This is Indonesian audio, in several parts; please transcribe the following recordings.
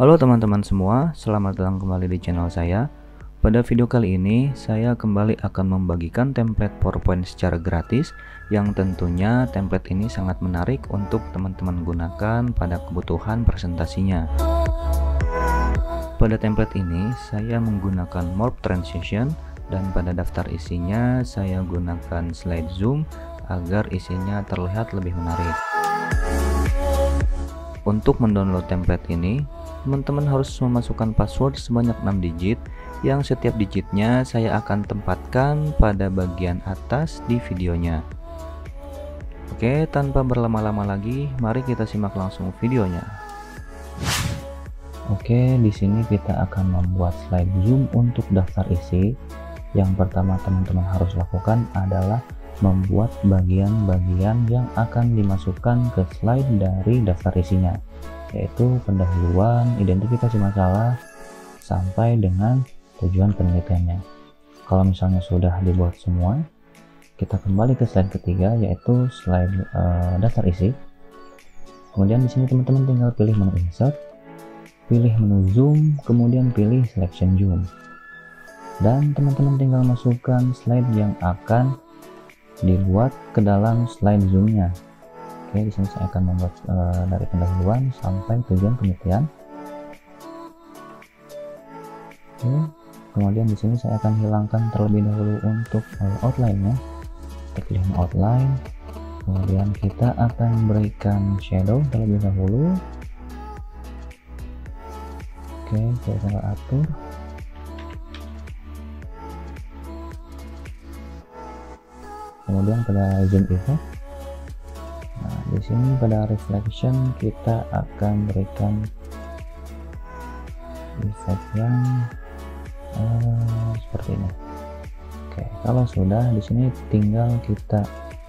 Halo teman-teman semua, selamat datang kembali di channel saya. Pada video kali ini, saya kembali akan membagikan template PowerPoint secara gratis yang tentunya template ini sangat menarik untuk teman-teman gunakan pada kebutuhan presentasinya. Pada template ini, saya menggunakan Morph Transition dan pada daftar isinya saya gunakan slide zoom agar isinya terlihat lebih menarik. Untuk mendownload template ini, teman-teman harus memasukkan password sebanyak 6 digit yang setiap digitnya saya akan tempatkan pada bagian atas di videonya. Oke, tanpa berlama-lama lagi, mari kita simak langsung videonya. Oke, di sini kita akan membuat slide zoom untuk daftar isi. Yang pertama teman-teman harus lakukan adalah membuat bagian-bagian yang akan dimasukkan ke slide dari daftar isinya yaitu pendahuluan, identifikasi masalah, sampai dengan tujuan penelitiannya. Kalau misalnya sudah dibuat semua, kita kembali ke slide ketiga yaitu slide uh, daftar isi. Kemudian di sini teman-teman tinggal pilih menu insert, pilih menu zoom, kemudian pilih selection zoom. Dan teman-teman tinggal masukkan slide yang akan dibuat ke dalam slide zoomnya Oke, di sini saya akan membuat uh, dari pendahuluan sampai tujuan penelitian. Oke, kemudian di sini saya akan hilangkan terlebih dahulu untuk uh, outline-nya. Kita pilih outline, kemudian kita akan berikan shadow terlebih dahulu. Oke, saya tinggal atur. Kemudian pada zoom effect di sini pada reflection kita akan berikan effect yang uh, seperti ini. Oke kalau sudah di sini tinggal kita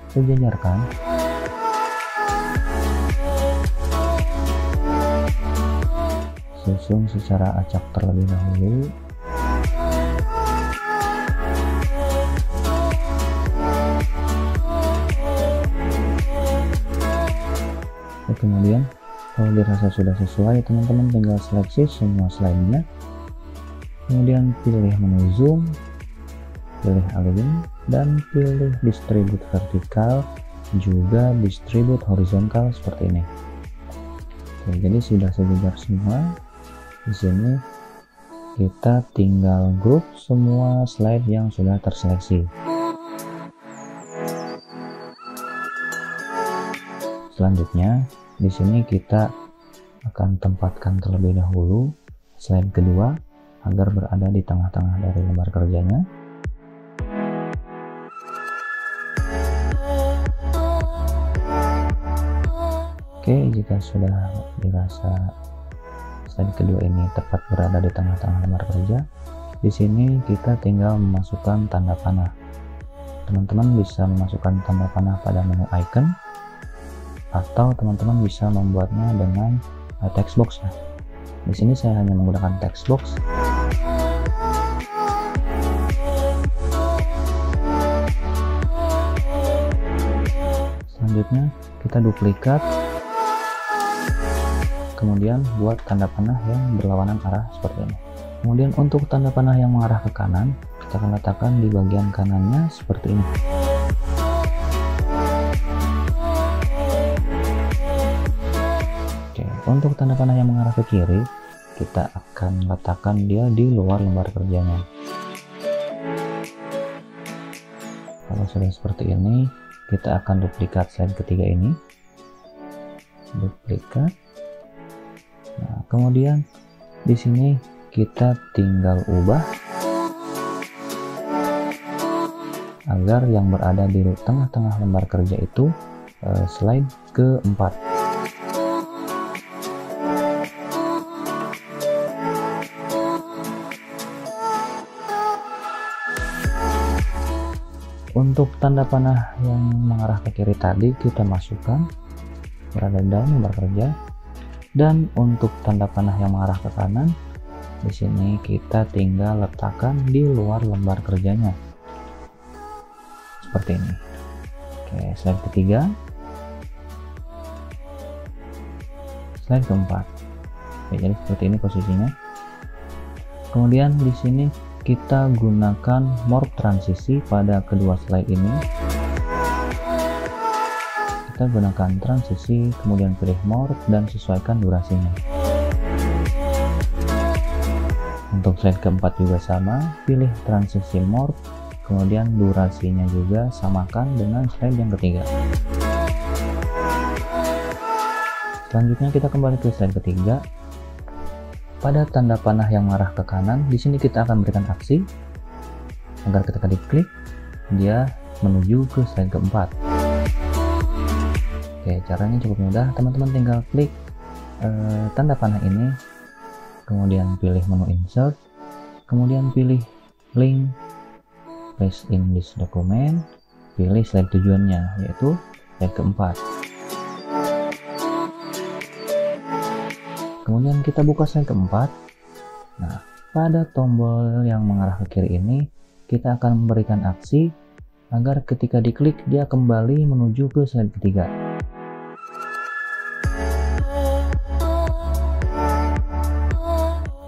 sejajarkan. Susun secara acak terlebih dahulu kemudian kalau dirasa sudah sesuai teman-teman tinggal seleksi semua slide-nya. Kemudian pilih menu zoom pilih align dan pilih distribute vertikal juga distribute horizontal seperti ini. Oke, jadi sudah sejajar semua. Di sini kita tinggal grup semua slide yang sudah terseleksi selanjutnya di sini kita akan tempatkan terlebih dahulu slide kedua agar berada di tengah-tengah dari lembar kerjanya. Oke, jika sudah dirasa slide kedua ini tepat berada di tengah-tengah lembar kerja, di sini kita tinggal memasukkan tanda panah. Teman-teman bisa memasukkan tanda panah pada menu icon atau teman-teman bisa membuatnya dengan uh, text box ya. Di sini saya hanya menggunakan text box. Selanjutnya kita duplikat kemudian buat tanda panah yang berlawanan arah seperti ini. Kemudian untuk tanda panah yang mengarah ke kanan, kita akan letakkan di bagian kanannya seperti ini. Untuk tanda panah yang mengarah ke kiri kita akan letakkan dia di luar lembar kerjanya. Kalau sudah seperti ini kita akan duplikat slide ketiga ini. Duplikat. Nah kemudian di sini kita tinggal ubah agar yang berada di tengah-tengah lembar kerja itu uh, slide keempat untuk tanda panah yang mengarah ke kiri tadi kita masukkan berada dalam lembar kerja. Dan untuk tanda panah yang mengarah ke kanan di sini kita tinggal letakkan di luar lembar kerjanya. Seperti ini. Oke slide ketiga. Slide keempat. Oke, jadi seperti ini posisinya. Kemudian di sini kita gunakan morph transisi pada kedua slide ini. Kita gunakan transisi kemudian pilih morph dan sesuaikan durasinya. Untuk slide keempat juga sama pilih transisi morph kemudian durasinya juga samakan dengan slide yang ketiga. Selanjutnya kita kembali ke slide ketiga pada tanda panah yang mengarah ke kanan, di sini kita akan berikan aksi agar ketika diklik dia menuju ke slide keempat. Oke, caranya cukup mudah. Teman-teman tinggal klik eh, tanda panah ini, kemudian pilih menu insert, kemudian pilih link paste in this document, pilih slide tujuannya yaitu slide keempat. Kemudian kita buka slide keempat nah pada tombol yang mengarah ke kiri ini kita akan memberikan aksi agar ketika diklik dia kembali menuju ke slide ketiga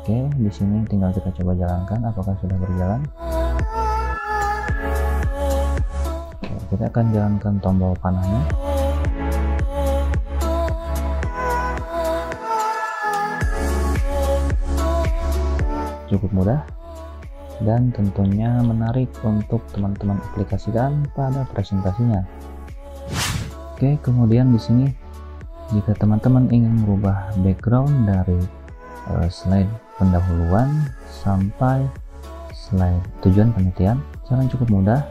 Oke, di sini tinggal kita coba jalankan apakah sudah berjalan. Oke, kita akan jalankan tombol panahnya. Cukup mudah dan tentunya menarik untuk teman-teman aplikasikan pada presentasinya. Oke, kemudian di sini jika teman-teman ingin merubah background dari uh, slide pendahuluan sampai slide tujuan penelitian, cara cukup mudah.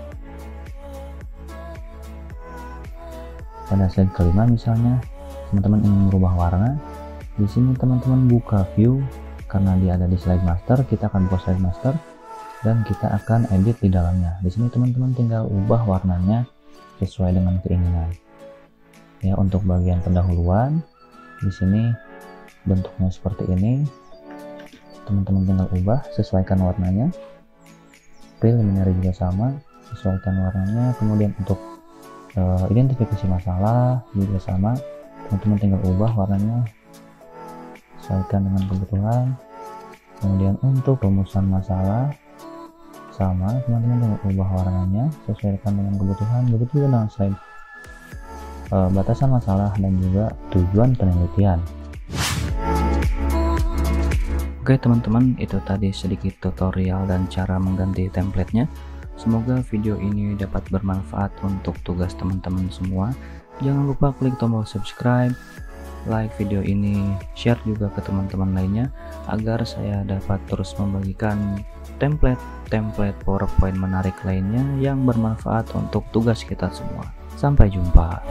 Pada slide kelima misalnya, teman-teman ingin merubah warna, di sini teman-teman buka view karena dia ada di slide master kita akan buka slide master dan kita akan edit di dalamnya. Di sini teman-teman tinggal ubah warnanya sesuai dengan keinginan. Ya untuk bagian pendahuluan di sini bentuknya seperti ini. Teman-teman tinggal ubah sesuaikan warnanya. Preliminary juga sama sesuaikan warnanya. Kemudian untuk uh, identifikasi masalah juga sama. Teman-teman tinggal ubah warnanya sesuaikan dengan kebutuhan. Kemudian untuk rumusan masalah sama teman-teman ubah warnanya sesuaikan dengan kebutuhan. Begitu juga dengan slide e, batasan masalah dan juga tujuan penelitian. Oke teman-teman itu tadi sedikit tutorial dan cara mengganti templatenya. Semoga video ini dapat bermanfaat untuk tugas teman-teman semua. Jangan lupa klik tombol subscribe like video ini, share juga ke teman-teman lainnya agar saya dapat terus membagikan template-template PowerPoint menarik lainnya yang bermanfaat untuk tugas kita semua. Sampai jumpa.